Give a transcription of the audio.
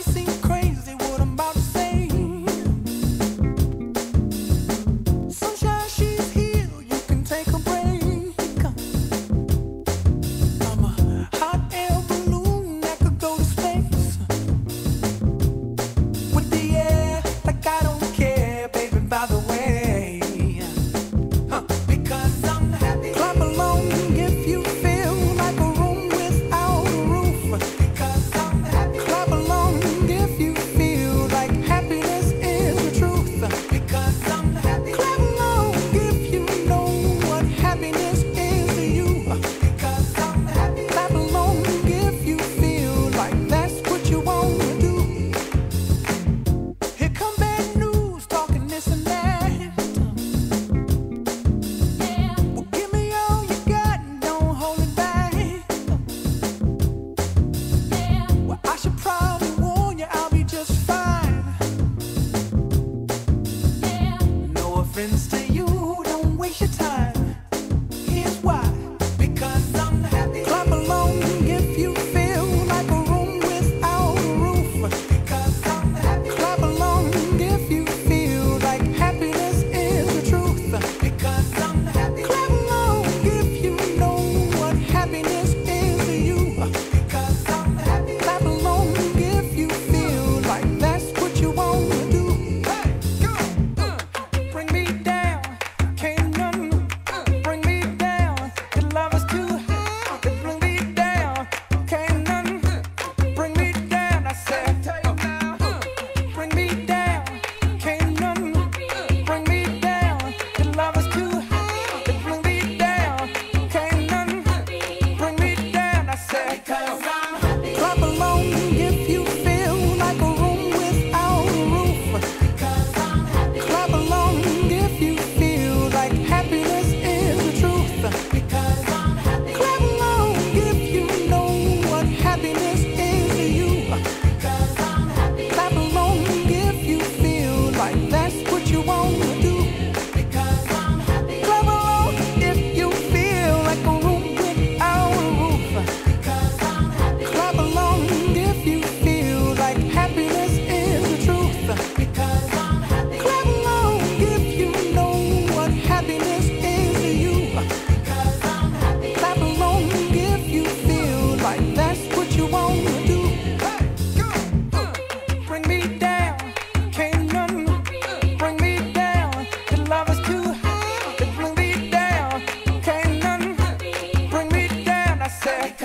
I sing That's what you want to do. Bring me down. Can't bring me down. Love is too bring me down. Can't bring me down. I said,